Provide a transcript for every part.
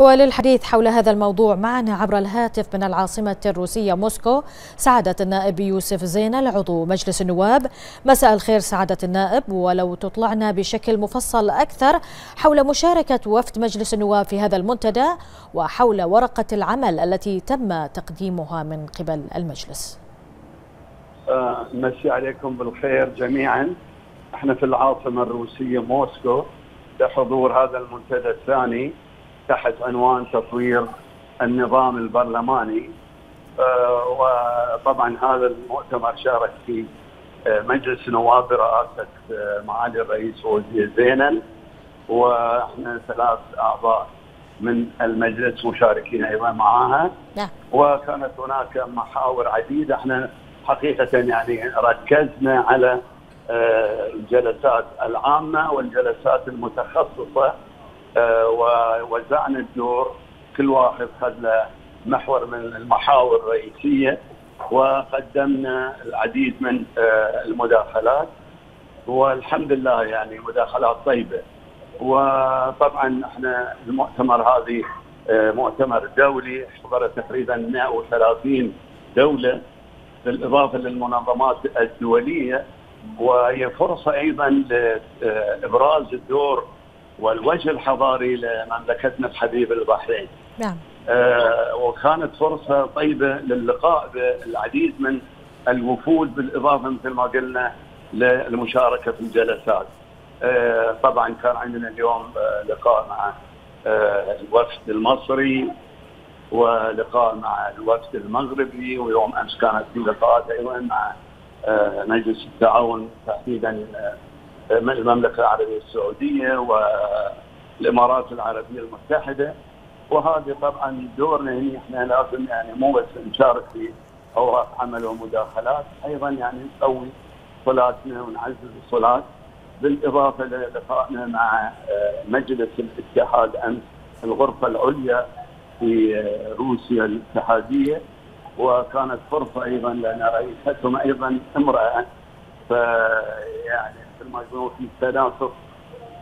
وللحديث حول هذا الموضوع معنا عبر الهاتف من العاصمة الروسية موسكو سعادة النائب يوسف زينل عضو مجلس النواب. مساء الخير سعادة النائب. ولو تطلعنا بشكل مفصل أكثر حول مشاركة وفد مجلس النواب في هذا المنتدى وحول ورقة العمل التي تم تقديمها من قبل المجلس. آه، مسي عليكم بالخير جميعا. إحنا في العاصمة الروسية موسكو لحضور هذا المنتدى الثاني. تحت عنوان تطوير النظام البرلماني. آه، وطبعا هذا المؤتمر شارك في آه، مجلس نواب برئاسه آه، معالي الرئيس وزير زينل. وإحنا ثلاث أعضاء من المجلس مشاركين أيضا معها نعم. وكانت هناك محاور عديدة. إحنا حقيقة يعني ركزنا على الجلسات العامة والجلسات المتخصصة ووزعنا الدور كل واحد خذ له محور من المحاور الرئيسية وقدمنا العديد من آه، المداخلات. والحمد لله يعني مداخلات طيبة. وطبعا إحنا المؤتمر هذه آه، مؤتمر دولي حضر تقريبا 130 دولة بالإضافة للمنظمات الدولية. وهي فرصة أيضا لإبراز الدور والوجه الحضاري لمملكتنا الحبيبه البحرين. نعم. آه وكانت فرصة طيبة للقاء بالعديد من الوفود بالإضافة مثل ما قلنا للمشاركة في الجلسات. آه طبعا كان عندنا اليوم آه لقاء مع آه الوفد المصري ولقاء مع الوفد المغربي ويوم أمس كانت في لقاءات أيضا مع آه مجلس التعاون تحديدا آه المملكة العربية السعودية والإمارات العربية المتحدة. وهذه طبعا دورنا هنا إحنا لازم يعني مو بس نشارك في أوراق عمل ومداخلات أيضا يعني نقوي صلاتنا ونعزز الصلاة بالإضافة للقائنا مع آه، مجلس الاتحاد أمس الغرفة العليا في آه، روسيا الاتحادية. وكانت فرصة أيضا لأن رئيستهم أيضا امرأة فيعني مثل ما يقولون في تناسق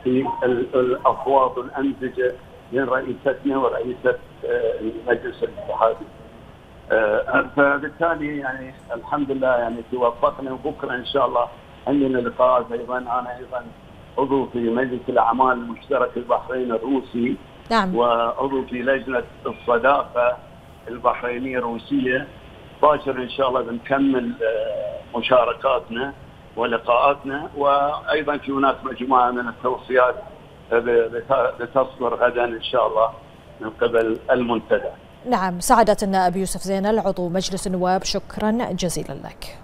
في الاصوات والامزجه بين رئيستنا ورئيسة آه، المجلس الاتحادي. آه، فبالتالي يعني الحمد لله يعني توفقنا وبكرة إن شاء الله عندنا لقاءات أيضا. أنا أيضا عضو في مجلس الأعمال المشترك البحرين الروسي نعم. وعضو في لجنة الصداقة البحرينية الروسية. باكر إن شاء الله بنكمل آه، مشاركاتنا. ولقاءاتنا وأيضا في هناك مجموعة من التوصيات لتصدر غدا إن شاء الله من قبل المنتدى. نعم سعادة النائب يوسف زينل عضو مجلس النواب شكرا جزيلا لك.